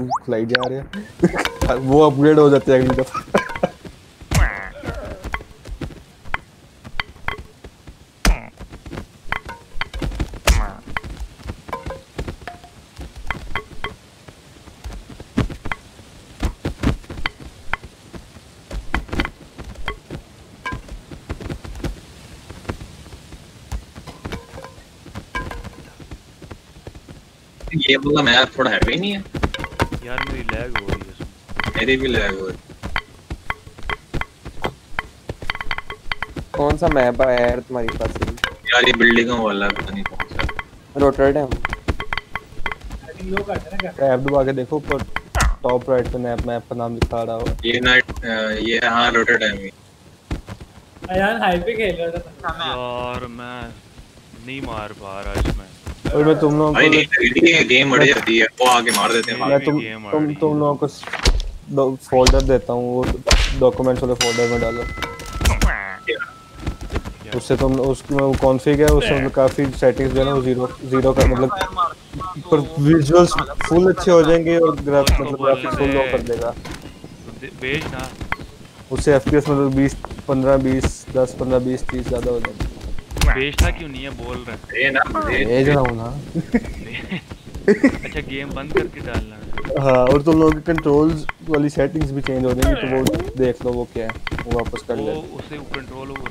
खुलाई जा रहे हैं। वो अपग्रेड हो जाते हैं अगली दफ़ा। ये वाला मैप थोड़ा हैवी नहीं है? यार मेरी लैग हो रही है। मेरी भी लैग हो रही कौन सा मैप है यार तुम्हारे पास? है। यार ये बिल्डिंगों वाला पता नहीं कौन सा। रोटरडैम टैब दबा के देखो ऊपर। टॉप राइट पे मैप मैप का नाम लिखा रहा हो। ये नाइट ये हाँ रोटेटाइम ही। अयान हाई पे खेल रहा था। यार मैं नहीं मार पा रहा इसमें। और मैं तुम लोगों भाई को गेम बढ़ जाती है। वो आगे मार देते हैं मैं तुम तुम तुम लोगों को फोल्डर देता हूँ वो डॉक्यूमेंट्स वाले फोल्डर में डालो। उससे तुम उसमें वो कॉन्फ़िग है उससे मतलब काफ़ी सेटिंग्स जो है ना ज़ीरो ज़ीरो का मतलब पर विजुअल्स फुल अच्छे हो जाएँगे और ग्राफ मतलब ग्राफिक्स फुल लो कर देगा। भेज ना उससे एफपीएस मतलब 20 15 20 10 15 20 30 ज़्यादा हो जाएँगे। भेजना क्यों नहीं है बोल रहे ये ना ये भेज रहा हूँ ना। अच्छा गेम बंद करके डालना। है हाँ और तुम लोगों के कंट्रोल्स वाली सेटिंग्स भी चेंज हो जाएँगी तो वो देख लो वो क्या है वो वापस कर वो ले उसे कंट्रोल वो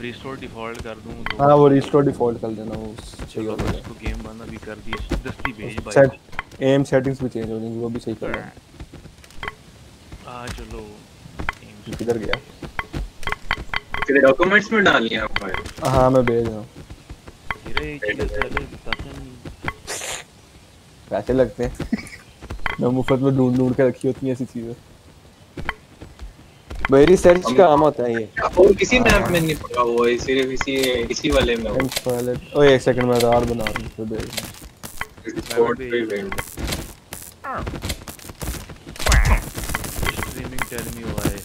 रिस्टोर डिफ़ॉल्ट कर दूँ तो। हाँ वो रिस्टोर डिफ़ॉल्ट कर देना वो सही चलो हो उसको गेम बंद अभी कर दिया दस्ती भेज भाई। सेट एम सेटिंग्स भी चेंज हो जाएँगी वो भी सही कर लेना। आ चलो। किधर गया? तेरे डॉक्यूमेंट्स में डाल लिया आपको। हाँ मैं भेज रहा हूँ। पसंद पैसे लगते हैं। मैं मुफ़्त में ढूंढ ढूंढ के रखी होती हैं ऐसी चीज़ें। भाई रिसर्च का काम होता है ये। और किसी मैप में नहीं पड़ा वो है, सिर्फ़ इसी इसी वाले में हो। इट ओए एक सेकंड मैं राड बना रहा हूँ हूँ। दो। Streaming tell me why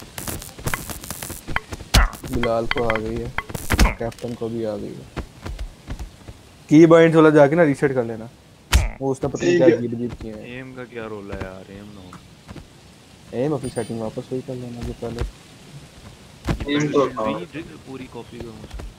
Bilal को आ गई है। कैप्टन को भी आ गई है। की बाइंड वाला जाके ना रीसेट कर लेना। वो उसने पता नहीं क्या जीत जीत किए हैं। एम का क्या रोल है यार? एम नो एम अपनी सेटिंग वापस वही कर लेना जो पहले। एम तो पूरी कॉपी का मुझे